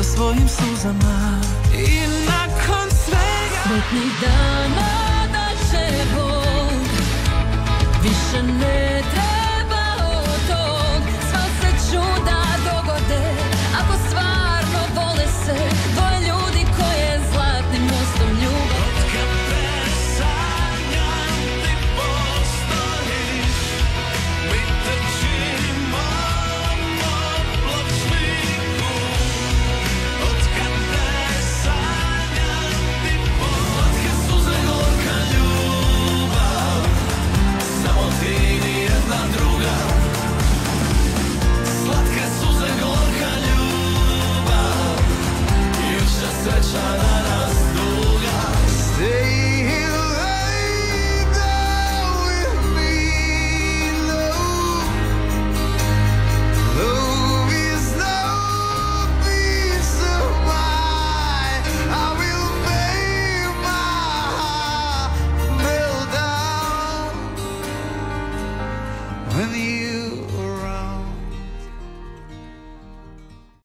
sa svojim suzama. I nakon svega Sretnih dana da će Bog Više ne